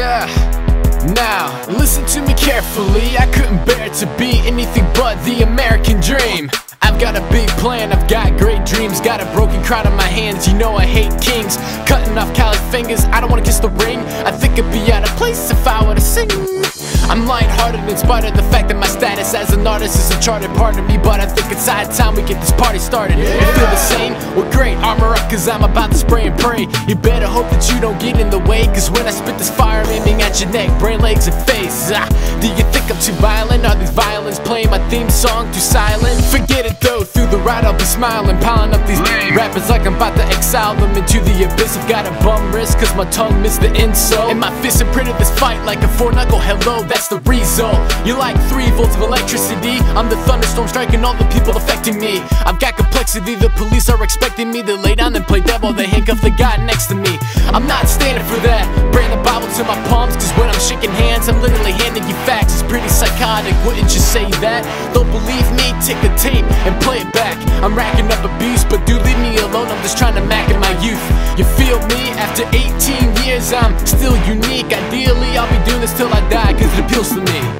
Yeah. Now, listen to me carefully. I couldn't bear to be anything but the American dream. I've got a big plan, I've got great dreams Got a broken crown on my hands, you know I hate kings Cutting off callous fingers, I don't wanna kiss the ring I think I'd be out of place if I I'm lighthearted in spite of the fact that my status as an artist is uncharted part of me But I think it's high time we get this party started You feel the same? Well great, armor up cause I'm about to spray and pray You better hope that you don't get in the way Cause when I spit this fire I'm aiming at your neck, brain, legs and face ah, Do you think I'm too violent? Are these violins playing my theme song too silent? Forget it though, ride I'll be smiling Piling up these rappers like I'm about to exile them into the abyss. I've got a bum wrist cause my tongue missed the insult. And my fists imprinted this fight like a four knuckle hello That's the result. You're like three volts of electricity. I'm the thunderstorm striking all the people affecting me. I've got complexity, the police are expecting me To lay down and play devil, they handcuff the guy next to me. I'm not standing for that. Bring the Bible to my palms Cause when I'm shaking hands I'm literally handing you facts. It's pretty psychotic, wouldn't you say that? Don't believe me? Take the tape and play it back I'm racking up abuse But dude leave me alone I'm just trying to mack in my youth You feel me? After 18 years I'm still unique Ideally I'll be doing this till I die Cause it appeals to me